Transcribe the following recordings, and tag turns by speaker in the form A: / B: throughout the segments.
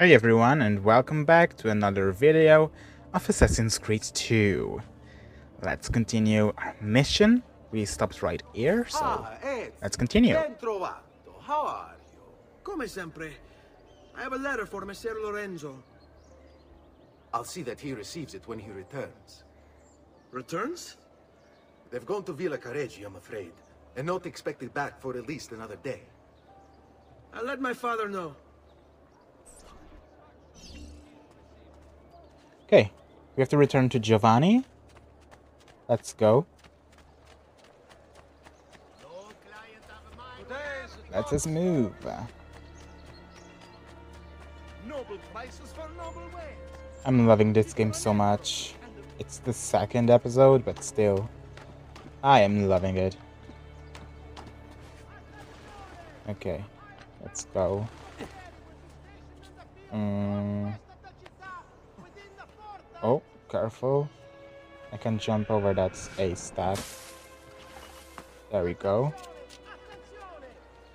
A: Hey everyone and welcome back to another video of Assassin's Creed 2. Let's continue our mission. We stopped right here, so
B: Ah, Ezio.
A: let's continue.
B: Ben trovato. How are you? Come sempre. I have a letter for Messer Lorenzo. I'll see that he receives it when he returns. Returns? They've gone to Villa Careggi, I'm afraid. And not expected back for at least another day. I'll let my father know.
A: Okay, we have to return to Giovanni. Let's go. Let us move. I'm loving this game so much. It's the second episode, but still, I am loving it. Okay, let's go. Mm. Oh, careful. I can jump over that A stack. There we go.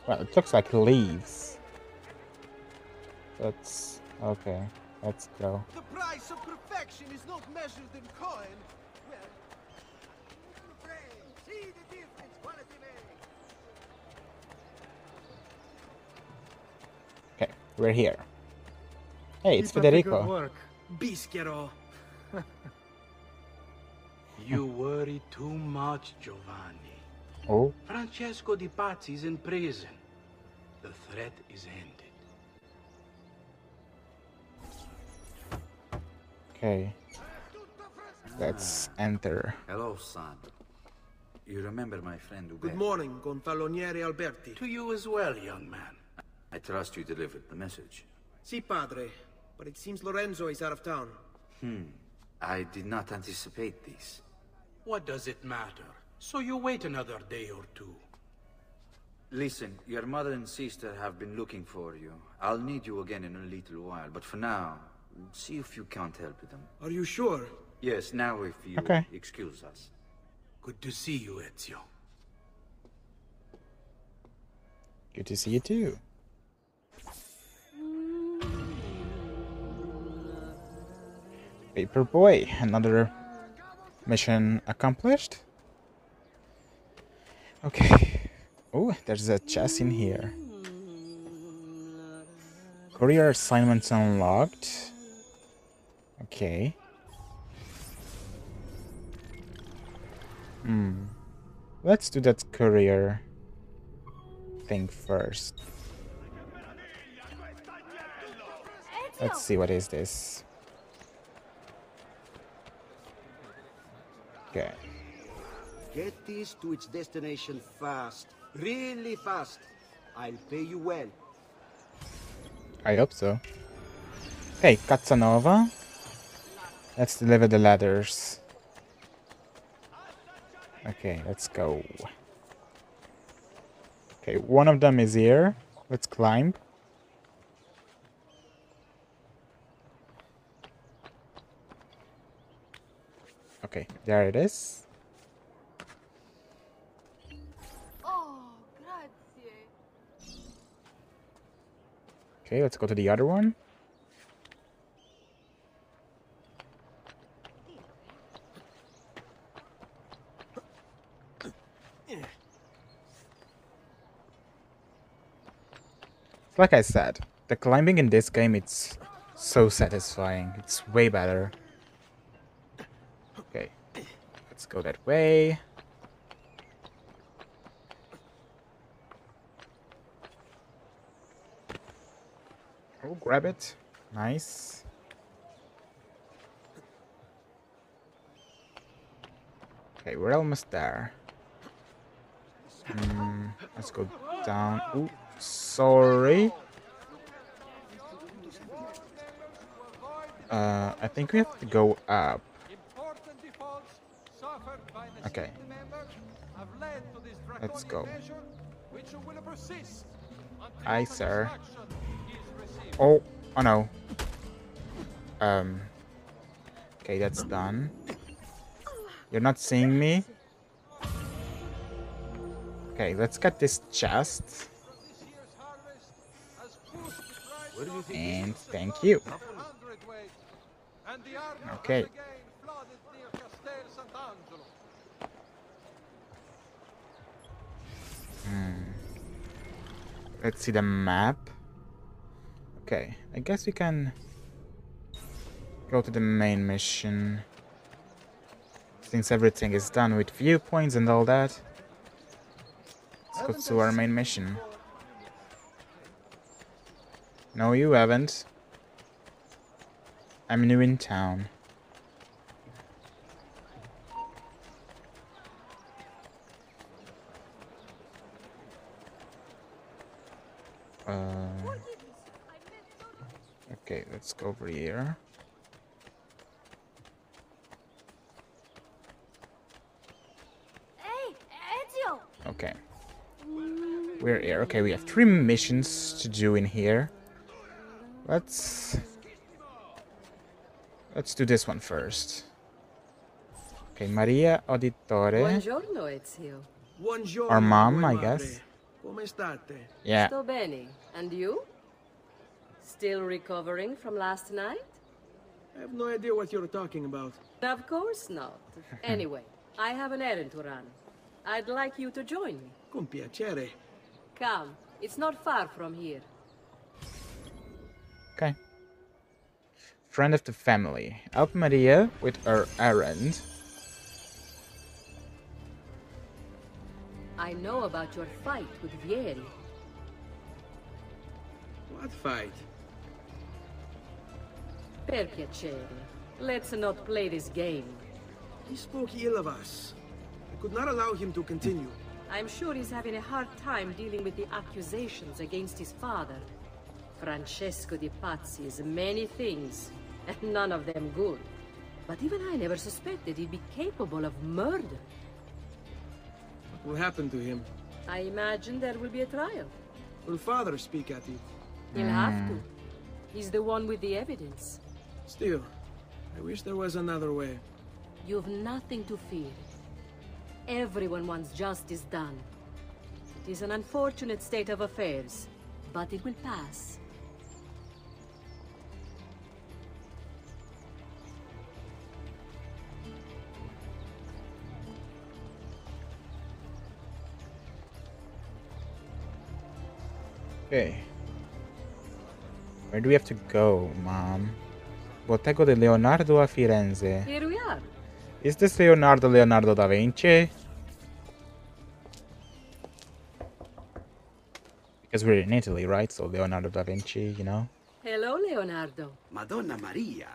A: Well, it looks like leaves. That's okay. Let's go.
B: The price of perfection is not measured in coin. Well, see the difference quality makes.
A: Okay, we're here. Hey, it's
C: Keep up the good
A: Federico.
C: work.
B: Bischero.
D: You worry too much, Giovanni.
A: Oh,
D: Francesco Di Pazzi's in prison. The threat is ended.
A: okay. Let's enter.
E: Hello, son. You remember my friend Uberto?
B: Good morning, Gonfaloniere Alberti.
D: To you as well, young man.
E: I trust you delivered the message.
B: Si, padre. But it seems Lorenzo is out of town. Hmm.
E: I did not anticipate this.
D: What does it matter? So you wait another day or two.
E: Listen, your mother and sister have been looking for you. I'll need you again in a little while, but for now, see if you can't help them.
B: Are you sure?
E: Yes, now if you
A: Okay.
E: excuse us.
D: Good to see you, Ezio.
A: Good to see you too. Paperboy, another mission accomplished. Okay. Oh, there's a chest in here. Courier assignments unlocked. Okay. Hmm. Let's do that courier thing first. Let's see what is this. Okay.
F: Get this to its destination fast. Really fast. I'll pay you well.
A: I hope so. Okay, Casanova. Let's deliver the ladders. Okay, let's go. Okay, one of them is here. Let's climb. Okay, there it is. Okay, let's go to the other one. Like I said, the climbing in this game it's so satisfying. It's way better. Let's go that way. Oh, grab it. Nice. Okay, we're almost there. Hmm, let's go down. Ooh, sorry. Uh, I think we have to go up.
C: Important defaults suffered by the
A: Okay. Let's go. Aye, sir. Oh, oh no. Um. Okay, that's done. You're not seeing me? Okay, let's get this chest. And thank you. Okay. Let's see the map. Okay, I guess we can go to the main mission. Since everything is done with viewpoints and all that. Let's go to our main mission. No, you haven't. I'm new in town. Let's go over here.
G: Hey, Ezio!
A: Okay. We're here. Okay, we have three missions to do in here. Let's let's do this one first. Okay, Maria Auditore.
H: Buongiorno, Ezio.
B: Buongiorno,
A: Our mom, I guess.
B: Come state?
A: Yeah.
H: Sto bene. And you? Still recovering from last night?
B: I have no idea what you're talking about.
H: Of course not. Anyway, I have an errand to run. I'd like you to join me.
B: Con piacere.
H: Come, it's not far from here.
A: Okay. Friend of the family. Help Maria with her errand.
H: I know about your fight with Vieri.
B: What fight?
H: Per piacere. Let's not play this game.
B: He spoke ill of us. I could not allow him to continue.
H: I'm sure he's having a hard time dealing with the accusations against his father. Francesco di Pazzi is many things, and none of them good. But even I never suspected he'd be capable of murder.
B: What will happen to him?
H: I imagine there will be a trial.
B: Will father speak at it?
H: He'll have to. Hmm. He's the one with the evidence.
B: Still, I wish there was another way.
H: You've nothing to fear. Everyone wants justice done. It is an unfortunate state of affairs, but it will pass.
A: Okay. Where do we have to go, Mom? Bottega de Leonardo a Firenze.
H: Here we are.
A: Is this Leonardo Leonardo da Vinci? Because we're in Italy, right? So Leonardo da Vinci, you know?
H: Hello, Leonardo.
F: Madonna Maria,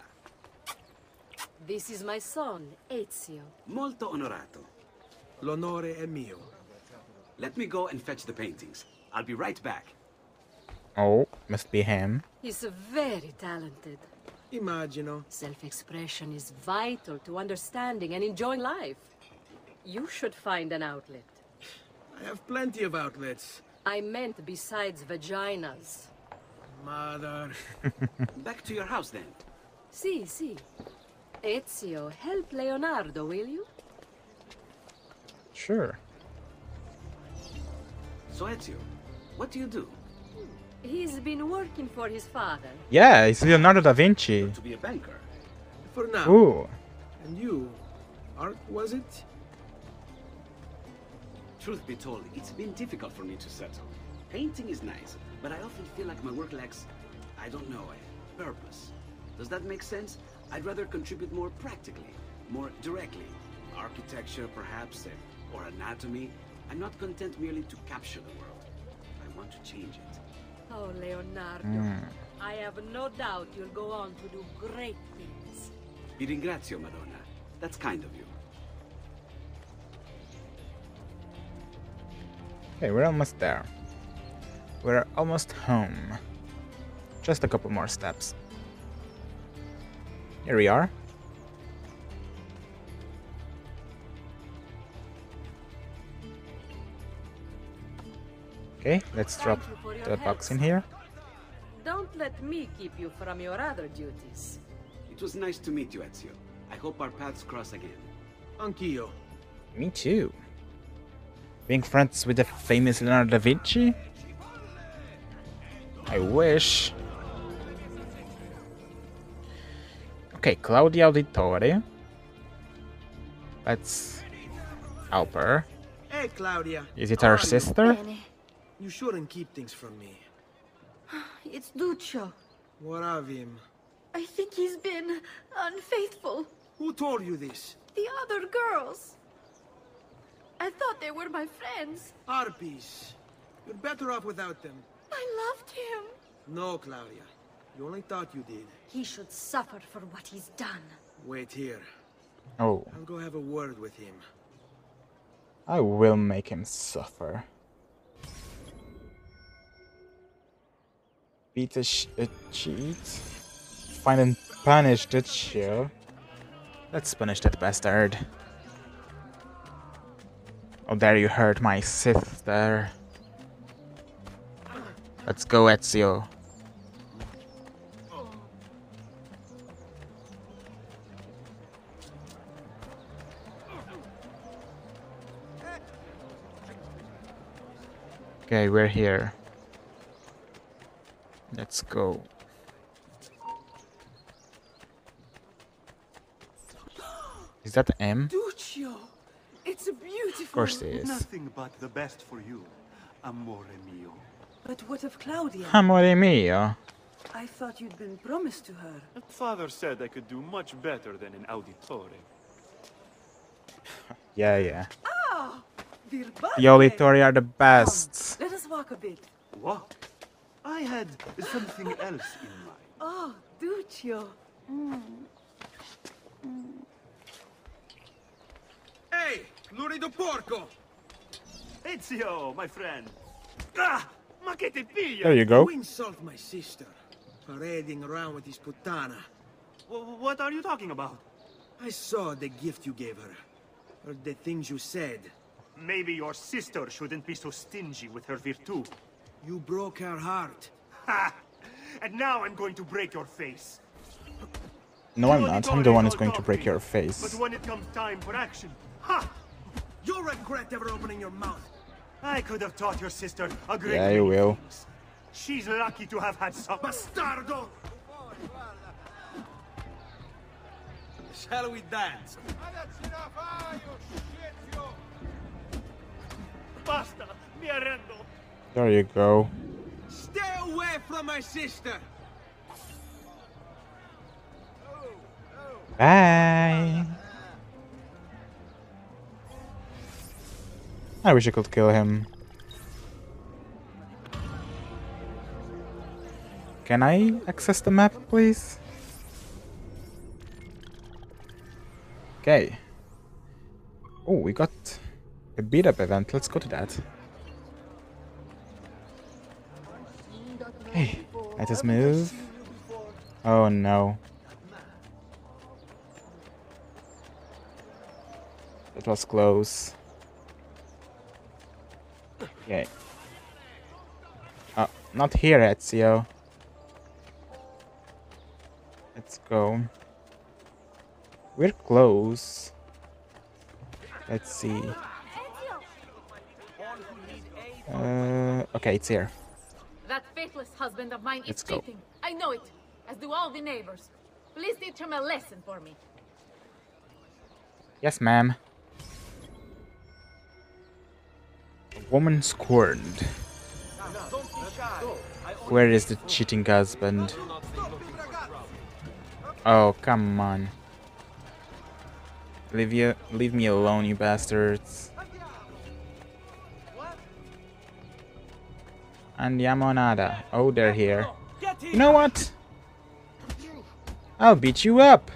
H: This is my son, Ezio.
F: molto onorato.
B: L'onore è mio.
F: Let me go and fetch the paintings. I'll be right back.
A: Oh, must be him.
H: He's very talented.
B: Immagino.
H: Self-expression is vital to understanding and enjoying life. You should find an outlet.
B: I have plenty of outlets.
H: I meant besides vaginas.
B: Mother.
F: Back to your house then.
H: Si, si. Ezio, help Leonardo, will you?
A: Sure.
F: So Ezio, what do you do?
H: He's been working for his father.
A: Yeah, it's Leonardo da Vinci.
F: To be a banker.
B: For now.
A: Ooh.
B: And you? Art, was it?
F: Truth be told, it's been difficult for me to settle. Painting is nice, but I often feel like my work lacks, I don't know, a purpose. Does that make sense? I'd rather contribute more practically, more directly. Architecture, perhaps, or anatomy. I'm not content merely to capture the world. I want to change it.
H: Oh, Leonardo. Mm. I have no doubt you'll go on to do great things.
F: Vi ringrazio, Madonna. That's kind of you.
A: Okay, we're almost there. We're almost home. Just a couple more steps. Here we are. Okay, let's drop the
H: help.
A: box in here.
H: Don't let me keep you from your other duties.
F: It was nice to meet you, Ezio. I hope our paths cross again.
B: Anch'io.
A: Me too. Being friends with the famous Leonardo da Vinci? I wish. Okay, Claudia Auditore. Let's help her.
B: Hey, Claudia.
A: Is it our sister?
G: Bene.
B: You shouldn't keep things from me.
G: It's Duccio.
B: What of him?
G: I think he's been unfaithful.
B: Who told you this?
G: The other girls. I thought they were my friends.
B: Harpies. You're better off without them.
G: I loved him.
B: No, Claudia. You only thought you did.
G: He should suffer for what he's done.
B: Wait here.
A: Oh,
B: I'll go have a word with him.
A: I will make him suffer. Beat a, a cheat. Find and punish the chill. Let's punish that bastard. Oh, there you hurt my sister. Let's go, Ezio. Okay, we're here. Let's go. Is that M?
F: Duccio! It's a beautiful...
A: Of course it is.
I: Nothing but the best for you, amore mio.
F: But what of Claudia?
A: Amore mio.
F: I thought you'd been promised to her.
I: Father said I could do much better than an auditore.
A: Yeah, yeah.
F: Ah!
A: The Auditori are the best.
F: Let us walk a bit.
I: What? I had something else in mind.
F: Oh, Duccio.
B: Hey, lurido porco!
I: Ezio, my friend. Ah! Ma che te piglia?
A: There you go.
B: You insult my sister. Parading around with his putana.
I: Wh- What are you talking about?
B: I saw the gift you gave her. Heard the things you said.
I: Maybe your sister shouldn't be so stingy with her virtu.
B: You broke her heart.
I: Ha! And now I'm going to break your face.
A: No, I'm not. I'm the one who's going to break your face.
I: But when it comes time for action, ha!
B: You'll regret ever opening your mouth.
I: I could have taught your sister a great
A: Yeah, you will.
I: things. She's lucky to have had some.
B: Bastardo! Shall we dance?
C: Alla ce la fai, scempio!
I: Basta, mi arrendo.
A: There you go.
B: Stay away from my sister!
A: Bye. I wish I could kill him. Can I access the map, please? Okay. Oh, we got a beat up event. Let's go to that. Hey, let us move. Oh no. It was close. Okay. Oh, not here, Ezio. Let's go. We're close. Let's see. Uh, okay, it's here.
J: That faithless husband of mine
A: Let's
J: is
A: go.
J: cheating. I know it, as do all the neighbors. Please teach him a lesson for me.
A: Yes, ma'am. Woman scorned. Where is the cheating husband? Oh, come on. Leave you, leave me alone, you bastards. Andiamo nada. Oh, they're here. You know what? I'll beat you up.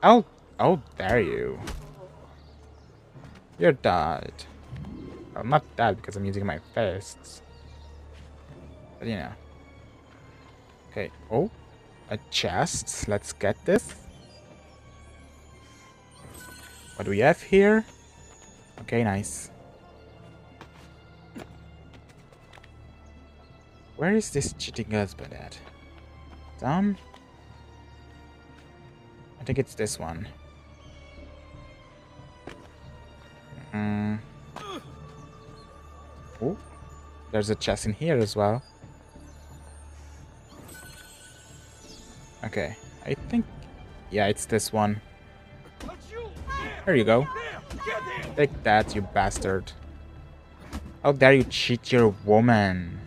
A: I'll, I'll dare you. You're dead. Well, not dead because I'm using my fists. But you know. Okay. Oh, a chest. Let's get this. What do we have here? Okay, nice. Where is this cheating husband at? Down? I think it's this one. Mm. Oh, there's a chest in here as well. Okay, I think... Yeah, it's this one. There you go. Take that, you bastard. How dare you cheat your woman?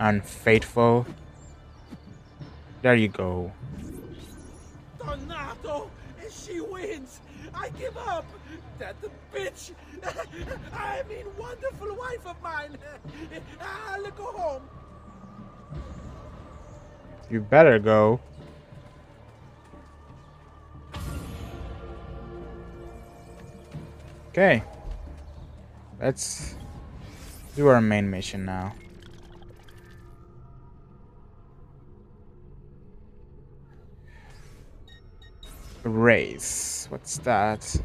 A: Unfaithful. There you go.
C: Donato! She wins! I give up! That bitch! I mean, wonderful wife of mine! Ah, I'll go home!
A: You better go. Okay. Let's do our main mission now. Race. What's that?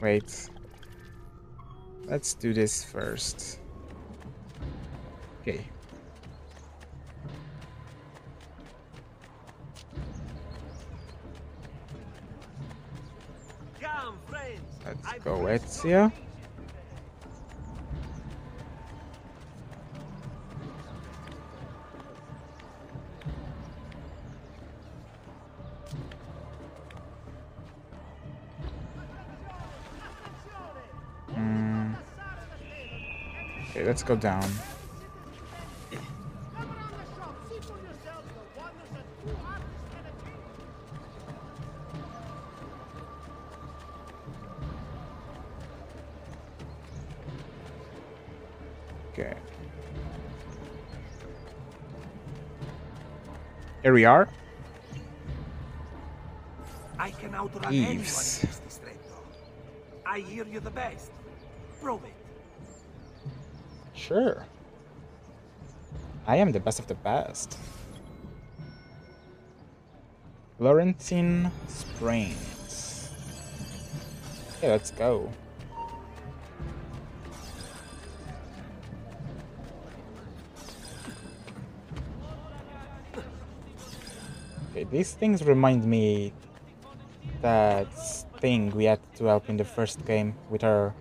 A: Wait. Let's do this first. Okay. Let's go Ezio. Mm. Okay, let's go down. We are.
C: I can outrun
A: Eves.
C: anyone in this. I hear you the best. Prove it.
A: Sure. I am the best of the best. Laurentine Springs. Okay, let's go. These things remind me that thing we had to help in the first game with our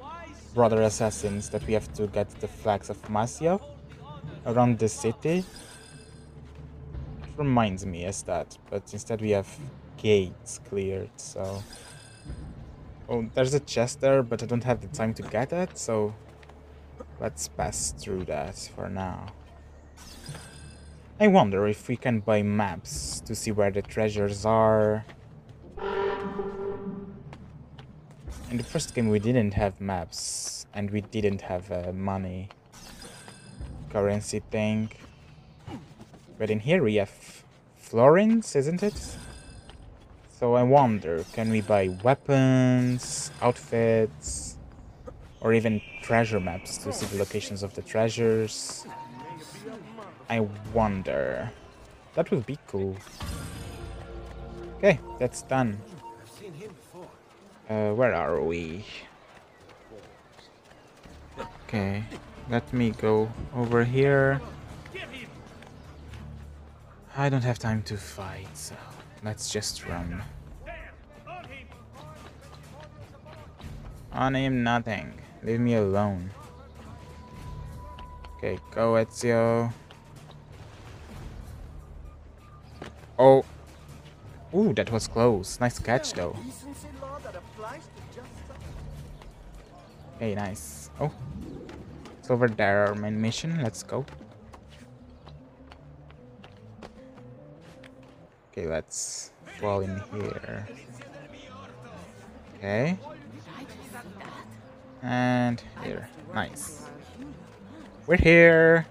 A: brother assassins that we have to get the flags of Masyaf around the city. It reminds me as that, but instead we have gates cleared, so... Oh, there's a chest there, but I don't have the time to get it, so let's pass through that for now. I wonder if we can buy maps to see where the treasures are. In the first game we didn't have maps and we didn't have uh, money currency thing. But in here we have florins, isn't it? So I wonder, can we buy weapons, outfits, or even treasure maps to see the locations of the treasures? I wonder. That would be cool. Okay, that's done. Uh, where are we? Okay, let me go over here. I don't have time to fight, so let's just run. On him, nothing. Leave me alone. Okay, go Ezio. Oh. Ooh, that was close. Nice catch, though. Hey, nice. Oh. It's over there, our main mission. Let's go. Okay, let's fall in here. Okay. And here. Nice. We're here.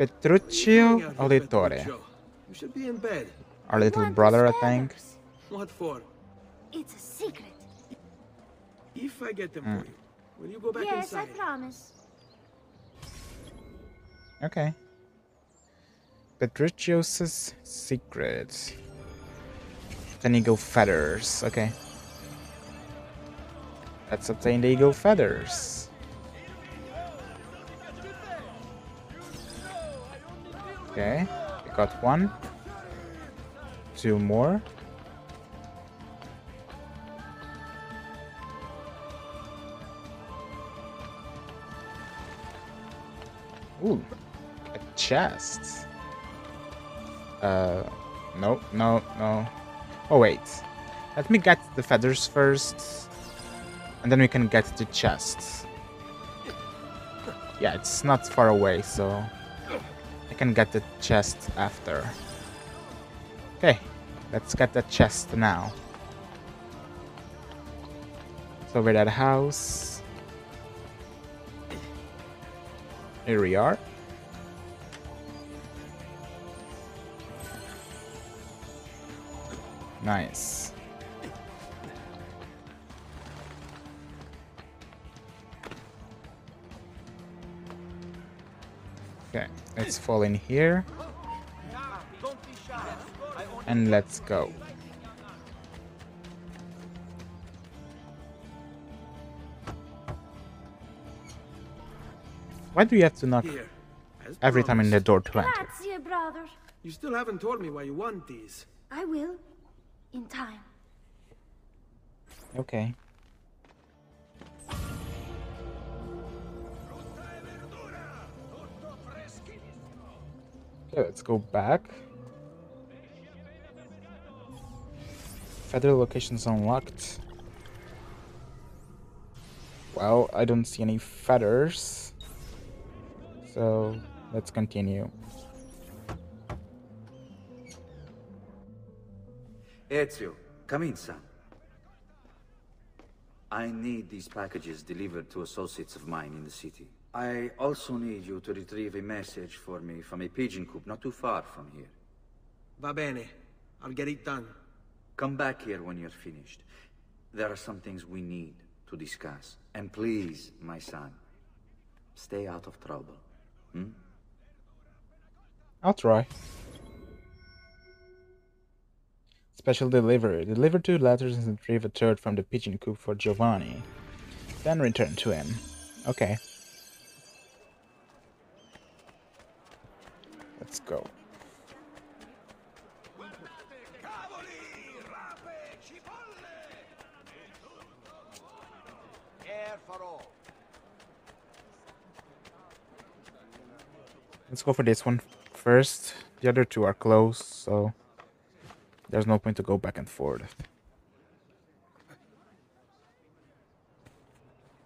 A: Petruccio Auditore.
B: You should be in bed.
A: Our little brother, I think.
B: What for?
G: It's a secret.
B: If I get them
A: Mm.
B: for you, will you go back
G: yes, I promise.
A: Okay. Petruccio's secret. Ten eagle feathers. Okay. Let's obtain the eagle feathers. Okay, we got one. Two more. Ooh, a chest. Uh, no, no, no. Oh, wait. Let me get the feathers first. And then we can get the chest. Yeah, it's not far away, so can get the chest after. Okay, let's get the chest now. It's over that house. Here we are. Nice. Let's fall in here. And let's go. Why do you have to knock
B: Here, as
A: every time in the door to enter?
G: Grazie, brother.
B: You still haven't told me why you want these.
G: I will. In time.
A: Okay. Okay, let's go back. Feather locations unlocked. Well, I don't see any feathers. So, let's continue.
E: Ezio, come in, son. I need these packages delivered to associates of mine in the city. I also need you to retrieve a message for me from a pigeon coop not too far from here.
B: Va bene. I'll get it done.
E: Come back here when you're finished. There are some things we need to discuss. And please, my son, stay out of trouble. Hmm?
A: I'll try. Special delivery. Deliver two letters and retrieve a third from the pigeon coop for Giovanni. Then return to him. Okay. Let's go. Let's go for this one first. The other two are close, so there's no point to go back and forth.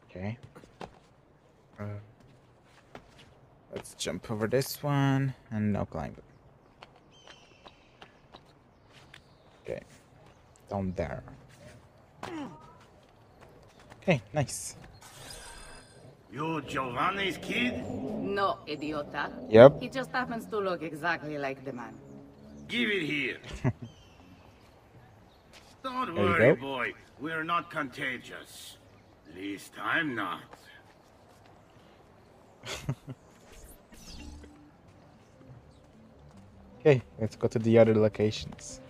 A: Okay. Uh, let's jump over this one and no climb it. Okay. Down there. Okay, nice.
I: You Giovanni's kid?
J: No, idiota.
A: Yep.
J: He just happens to look exactly like the man.
I: Give it here. Don't
A: There
I: worry,
A: go.
I: boy. We're not contagious. At least I'm not.
A: Okay, let's go to the other locations.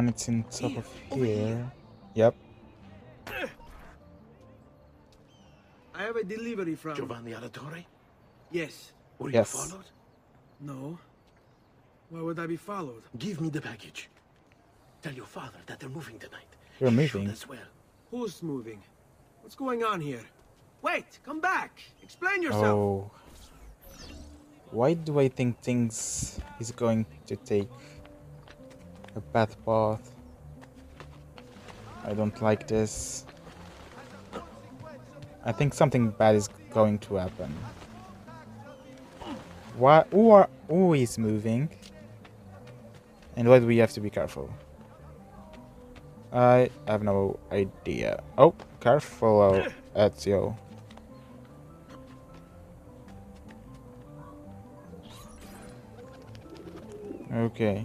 A: One it's in top of here. Yep.
B: I have a delivery from...
C: Giovanni Auditore?
B: Yes.
C: Were
A: Yes.
C: you followed?
B: No. Why would I be followed?
C: Give me the package. Tell your father that they're moving tonight.
A: You're moving.
C: as well.
B: Who's moving? What's going on here? Wait, come back. Explain yourself.
A: Oh. Why do I think things is going to take a bad path? I don't like this. I think something bad is going to happen. Why? Who are? Who is moving? And why do we have to be careful? I have no idea. Oh, careful, uh, Ezio. Okay.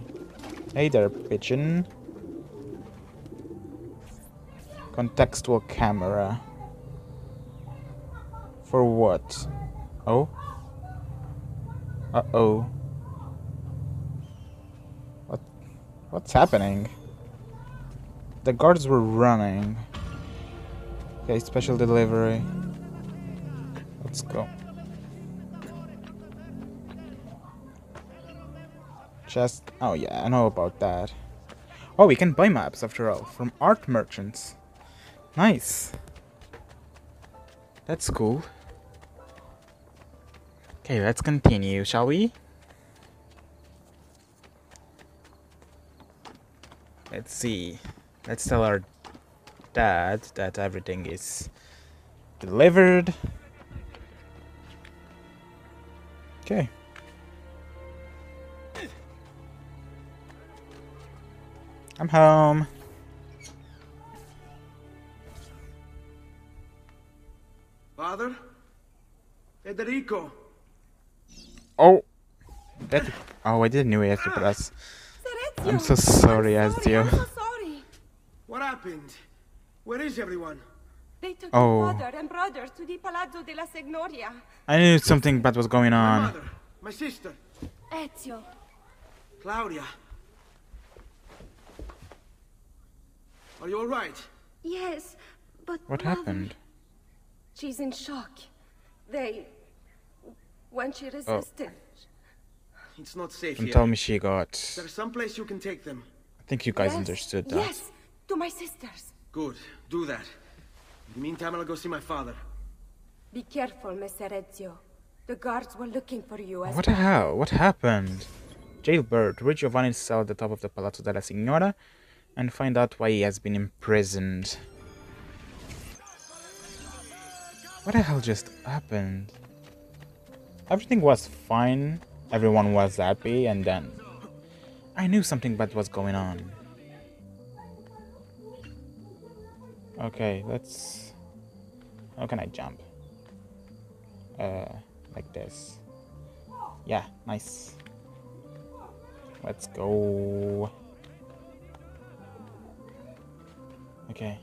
A: Hey there, pigeon. Contextual camera. For what? Oh? Uh-oh. What? What's happening? The guards were running. Okay, special delivery. Let's go. Oh yeah, I know about that. Oh, we can buy maps after all, from art merchants. Nice. That's cool. Okay, let's continue, shall we? Let's see. Let's tell our dad that everything is delivered. Okay. I'm home.
B: Father? Federico?
A: Oh! That, oh, I didn't know he had to press. I'm so sorry, Ezio.
G: sorry.
B: What happened? Where is everyone?
K: They took
A: Oh.
K: your mother and brother to the Palazzo della Signoria.
A: I knew something bad was going on.
B: My
A: on.
B: mother, my sister,
G: Ezio.
B: Claudia. Are you alright?
K: Yes, but
A: What
K: Mother,
A: happened?
K: She's in shock. They... When she oh. resisted...
B: It's not safe
A: Don't
B: here.
A: tell me she got.
B: There's some place you can take them.
A: I think you guys
K: Yes,
A: understood that.
K: Yes, to my sisters.
B: Good, do that. In the meantime, I'll go see my father.
K: Be careful, Messer Ezio. The guards were looking for you as
A: What the hell? What happened? Jailbird, reach Giovanni's cell at the top of the Palazzo della Signoria and find out why he has been imprisoned. What the hell just happened? Everything was fine, everyone was happy, and then I knew something bad was going on. Okay, let's. How can I jump? Uh, like this. Yeah, nice. Let's go. Okay.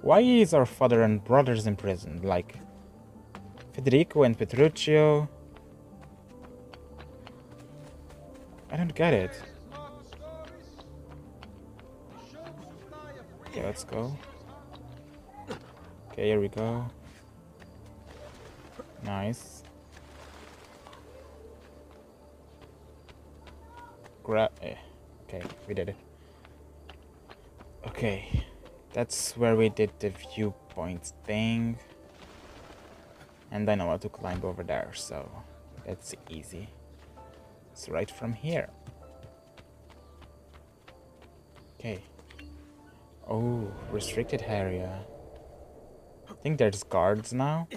A: Why is our father and brothers in prison? Like Federico and Petruccio? I don't get it. Okay, let's go. Okay, here we go. Nice. Grab. Eh. Okay, we did it. Okay, that's where we did the viewpoint thing. And I know how to climb over there, so that's easy. It's right from here. Okay. Oh, restricted area. I think there's guards now.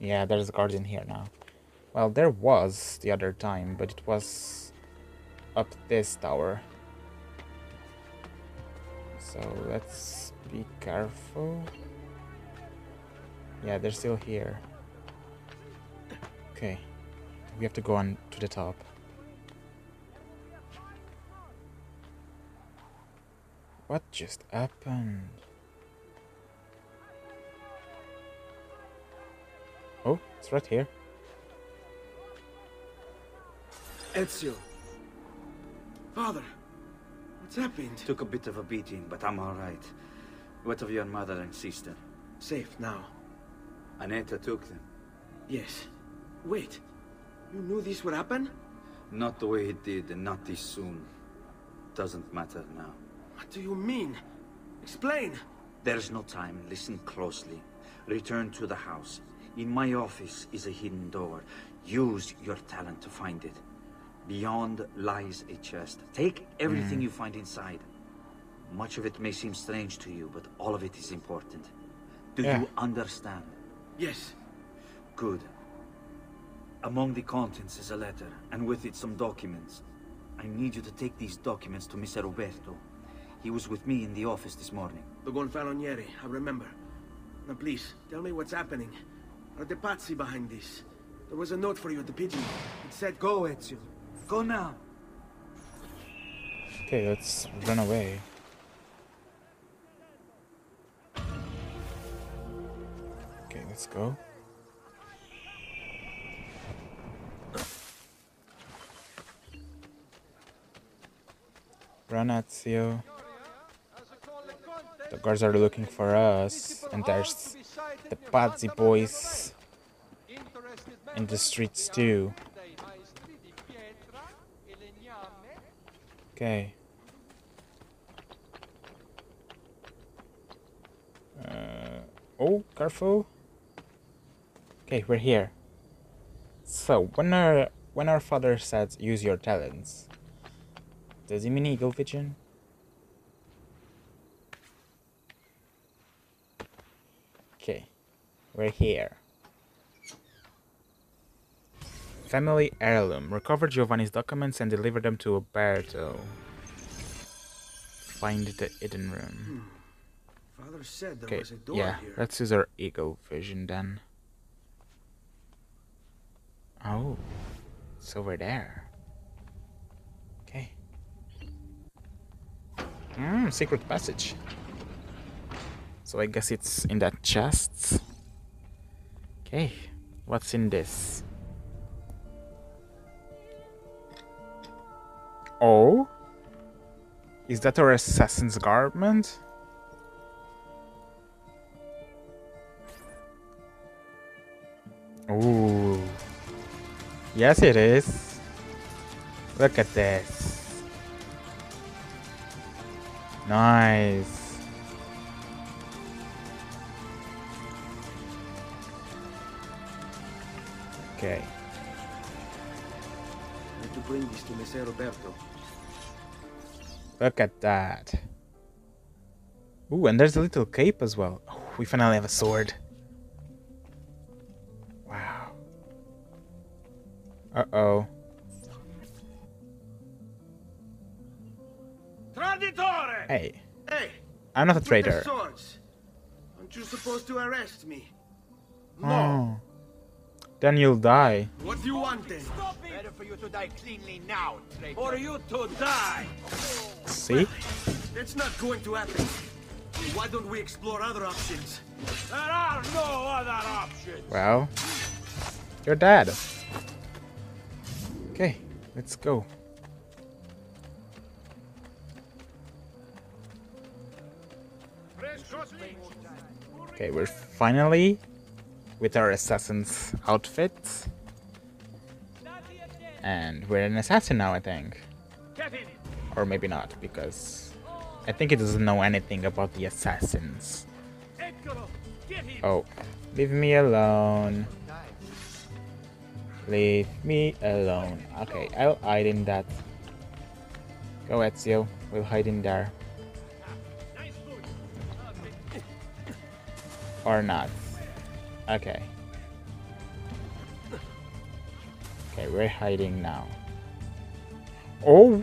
A: Yeah, there's guards in here now. Well, there was the other time, but it was up this tower. So let's be careful. Yeah, they're still here. Okay. We have to go on to the top. What just happened? Oh, it's right here.
B: Ezio. Father, what's happened?
E: Took a bit of a beating, but I'm all right. What of your mother and sister?
B: Safe now.
E: Annetta took them.
B: Yes. Wait. You knew this would happen?
E: Not the way it did, and not this soon. Doesn't matter now.
B: What do you mean? Explain.
E: There's no time. Listen closely. Return to the house. In my office is a hidden door. Use your talent to find it. Beyond lies a chest. Take everything
A: Mm.
E: you find inside. Much of it may seem strange to you, but all of it is important. Do
A: Yeah.
E: you understand?
B: Yes.
E: Good. Among the contents is a letter, and with it some documents. I need you to take these documents to Mr. Roberto. He was with me in the office this morning.
B: The Gonfaloniere, I remember. Now please, tell me what's happening. Are the Pazzi behind this? There was a note for you at the pigeon. It said, go, Ezio.
E: Go now.
A: Okay, let's run away. Okay, let's go. Run, Ezio. The guards are looking for us, and there's the Pazzi boys in the streets too. Okay. Uh, oh, careful. Okay, we're here. So, when our when our father said, use your talents, does he mean eagle vision? Okay, we're here. Family heirloom. Recover Giovanni's documents and deliver them to Uberto. Find the hidden room.
B: Father said there
A: Okay,
B: was a door
A: yeah,
B: here.
A: let's use our eagle vision then. Oh, it's over there. Okay. Hmm, secret passage. So I guess it's in that chest. Okay, what's in this? Oh? Is that our assassin's garment? Ooh. Yes, it is. Look at this. Nice. Okay.
B: Need to bring this to Messer Uberto.
A: Look at that. Ooh, and there's a little cape as well. Oh, we finally have a sword. Wow. Uh oh.
B: Traditore!
A: Hey,
B: Hey!
A: I'm not a
B: with the
A: traitor.
B: swords. Aren't you supposed to arrest me?
A: Oh. Then you'll die.
B: What do you want then?
C: Better for you to die cleanly now, traitor. Or you to die!
A: See?
B: It's not going to happen. Why don't we explore other options?
C: There are no other options!
A: Well, you're dead. Okay, let's go. Okay, we're finally with our assassin's outfit. And we're an assassin now, I think. Or maybe not, because I think he doesn't know anything about the assassins. Oh, leave me alone. Leave me alone. Okay, I'll hide in that. Go, Ezio. We'll hide in there. Or not. Okay. Okay, we're hiding now. Oh!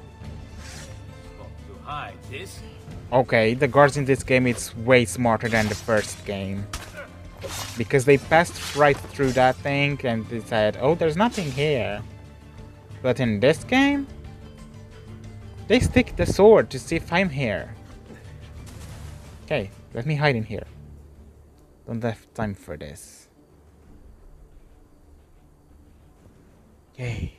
A: Okay, the guards in this game it's way smarter than the first game. Because they passed right through that thing and they said, oh, there's nothing here. But in this game, they stick the sword to see if I'm here. Okay, let me hide in here. Don't have time for this. Okay.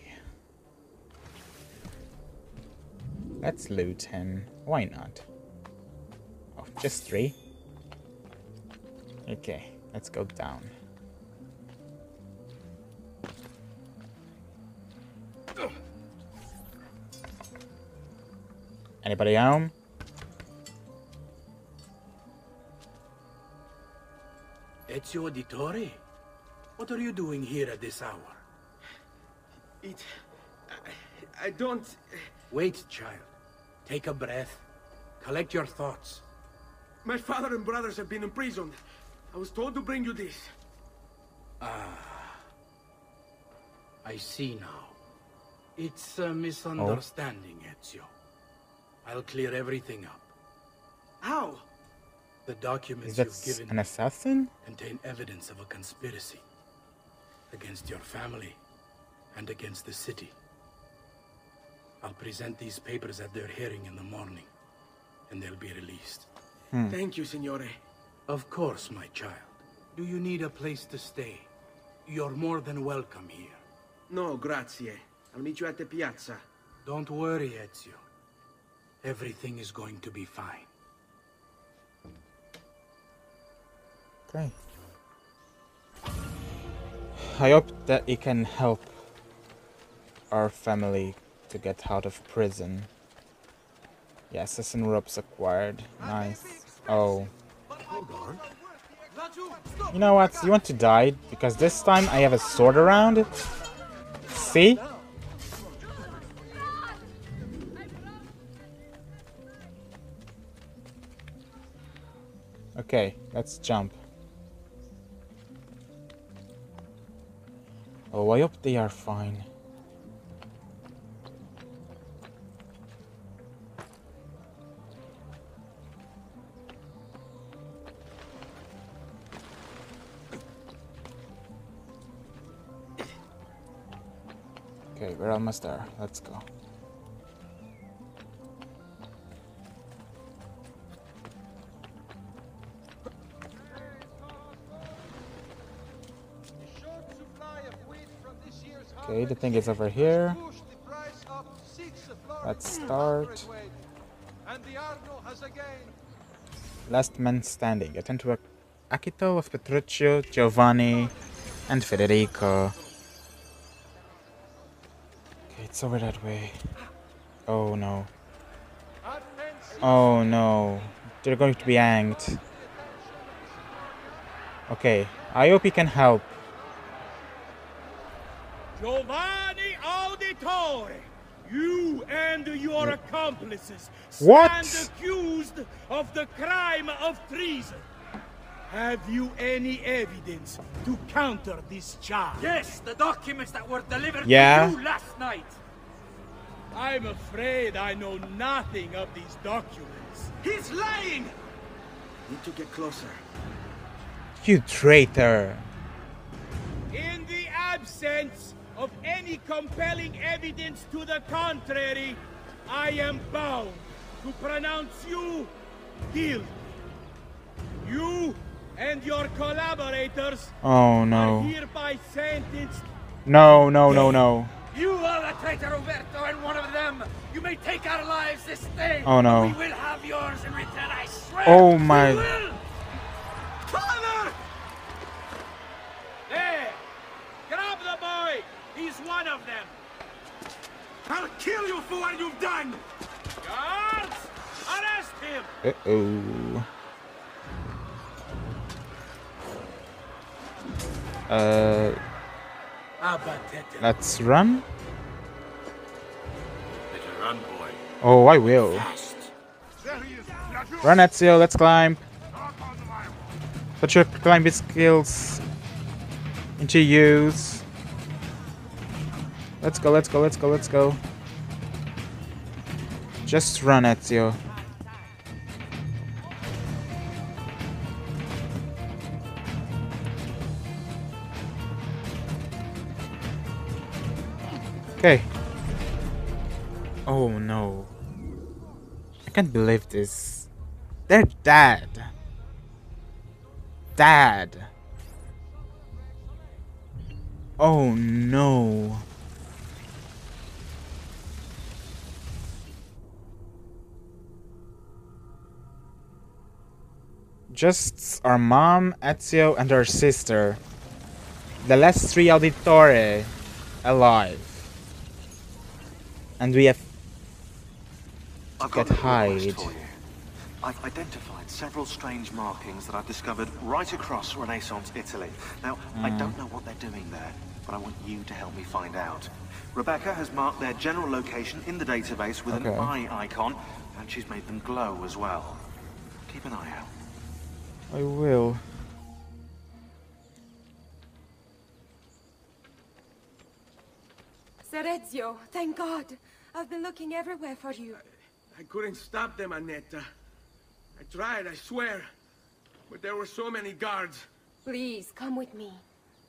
A: Let's loot him. Why not? Oh, just three? Okay, let's go down. Anybody home?
D: Ezio Auditore? What are you doing here at this hour?
B: It... I, I don't...
D: Wait, child. Take a breath. Collect your thoughts.
B: My father and brothers have been imprisoned. I was told to bring you this.
D: Ah. I see now. It's a misunderstanding, Ezio. I'll clear everything up.
B: How?
D: The documents
A: Is
D: you've
A: that
D: given
A: an assassin?
D: contain evidence of a conspiracy against your family and against the city. I'll present these papers at their hearing in the morning, and they'll be released.
A: Hmm.
B: Thank you, Signore.
D: Of course, my child.
L: Do you need a place to stay? You're more than welcome here.
B: No, grazie. I'll meet you at the piazza.
L: Don't worry, Ezio. Everything is going to be fine.
A: Okay. I hope that it can help our family to get out of prison. Yeah, assassin ropes acquired. Nice. Oh. You know what? You want to die? Because this time I have a sword around. See? Okay, let's jump. Oh, I hope they are fine. Okay, we're almost there. Let's go. Okay, the thing is over here. Let's start. Last man standing. Attend to Akito of Petruccio, Giovanni, and Federico. Okay, it's over that way. Oh no. Oh no. They're going to be hanged. Okay, I hope he can help.
D: Giovanni Auditore, you and your accomplices
A: What?
D: stand accused of the crime of treason. Have you any evidence to counter this charge?
M: Yes, the documents that were delivered
A: Yeah.
M: to you last night.
D: I'm afraid I know nothing of these documents.
B: He's lying! Need to get closer.
A: You traitor.
D: In the absence of any compelling evidence to the contrary, I am bound to pronounce you guilty. You and your collaborators
A: Oh
D: are
A: no.
D: hereby sentenced.
A: No, no, no, no.
M: You are the traitor, Uberto, and one of them. You may take our lives this day.
A: Oh, no.
M: We will have yours in return, I swear.
A: Oh, my-
M: We will.
D: Father! There! Grab the boy! He's one of them!
B: I'll kill you for what you've done!
D: Guards! Arrest him!
A: Uh-oh. Uh, let's run.
B: Better run, boy.
A: Oh, I will. Run, Ezio, let's climb. Put your climbing skills into use. Let's go, let's go, let's go, let's go. Just run, Ezio. Okay. Oh no. I can't believe this. They're dead. Dad. Oh no. Just our mom, Ezio, and our sister. The last three Auditore alive. And we have
N: I've got
A: hide.
N: I've identified several strange markings that I've discovered right across Renaissance Italy. Now, I
A: Mm.
N: don't know what they're doing there, but I want you to help me find out. Rebecca has marked their general location in the database with
A: Okay.
N: an eye icon, and she's made them glow as well. Keep an eye out.
A: I will.
K: Serezio, thank God. I've been looking everywhere for you.
B: I couldn't stop them, Annetta. I tried, I swear. But there were so many guards.
K: Please, come with me.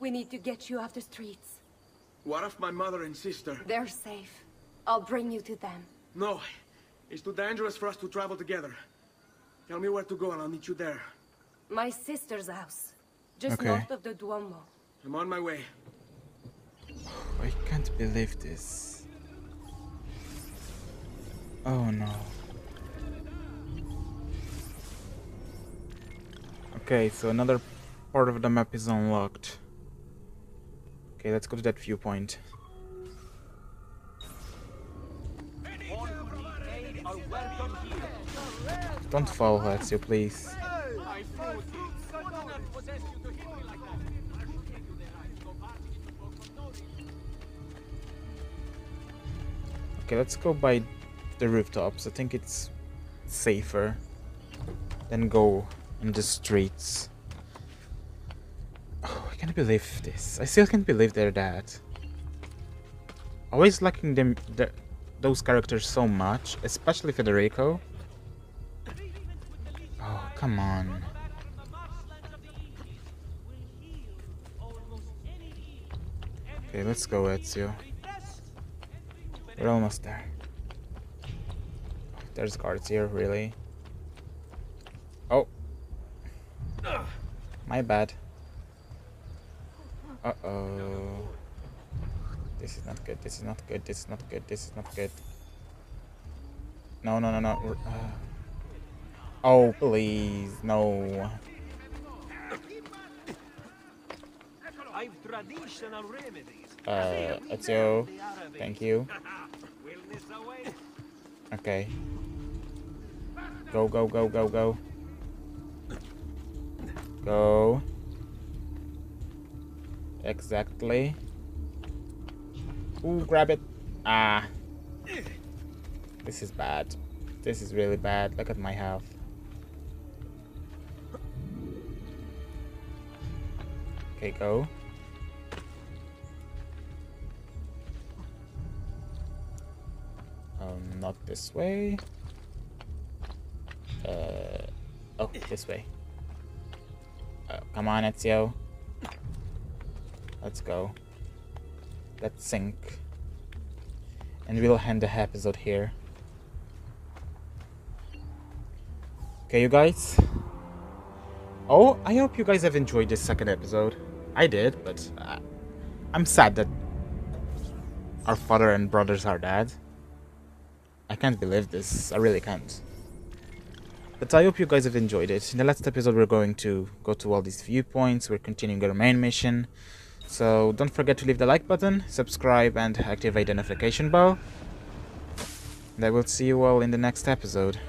K: We need to get you off the streets.
B: What of my mother and sister?
K: They're safe. I'll bring you to them.
B: No. It's too dangerous for us to travel together. Tell me where to go and I'll meet you there.
K: My sister's house. just
A: Okay.
K: north of the Duomo.
B: I'm on my way.
A: I can't believe this. Oh no. Okay, so another part of the map is unlocked. Okay, let's go to that viewpoint. Don't fall, Ezio, please. Okay, let's go by the rooftops. I think it's safer than go in the streets. Oh, I can't believe this. I still can't believe they're that. Always liking them, the, those characters so much, especially Federico. Oh, come on. Okay, let's go, Ezio. We're almost there. There's guards here, really. Oh. My bad. Uh-oh. This is not good, this is not good, this is not good, this is not good. No, no, no, no. Uh. Oh, please, no.
I: I've traditional remedies.
A: Uh, Ezio, thank you. Okay. Go, go, go, go, go. Go. Exactly. Ooh, grab it. Ah. This is bad. This is really bad. Look at my health. Okay, go. This way. Uh, oh, this way. Uh, come on, Ezio. Let's go. Let's sink. And we'll end the episode here. Okay, you guys. Oh, I hope you guys have enjoyed this second episode. I did, but uh, I'm sad that our father and brothers are dead. I can't believe this. I really can't. But I hope you guys have enjoyed it. In the last episode, we're going to go to all these viewpoints. We're continuing our main mission. So don't forget to leave the like button, subscribe, and activate the notification bell. And I will see you all in the next episode.